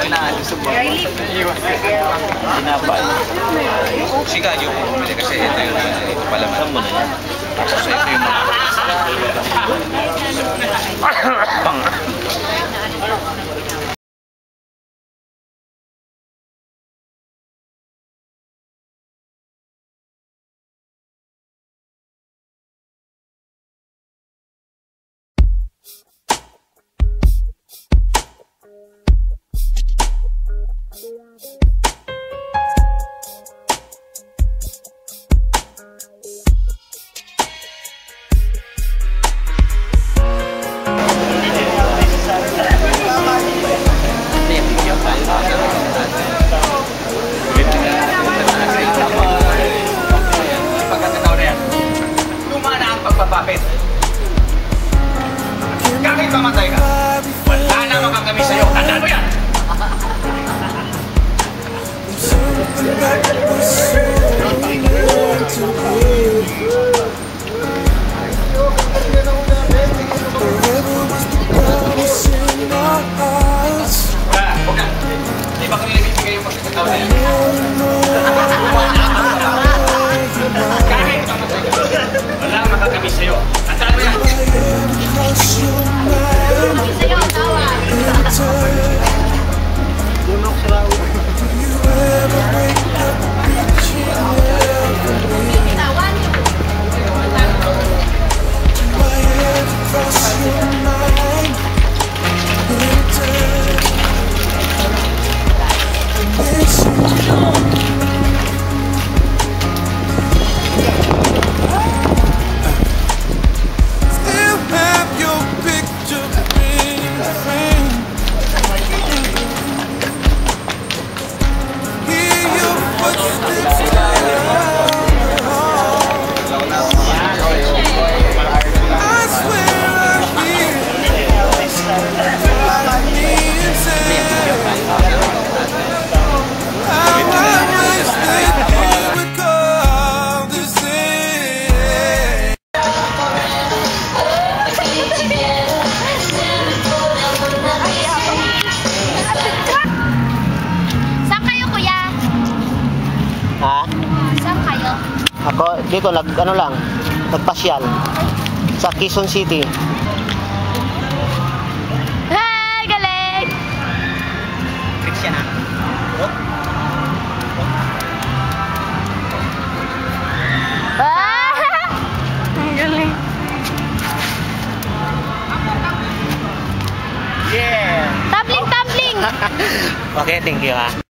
Gusto mo. Sinabay. Siga, yung pwede kasi ito yung ito pala. Saan mo na? Tapos ito yung mga 岡またい dito, nag, ano lang, nagpasyal. Sa Quezon City. Hi, galing! Christian ah. Ah! Yeah! Tumbling, tumbling! Okay, thank you ha.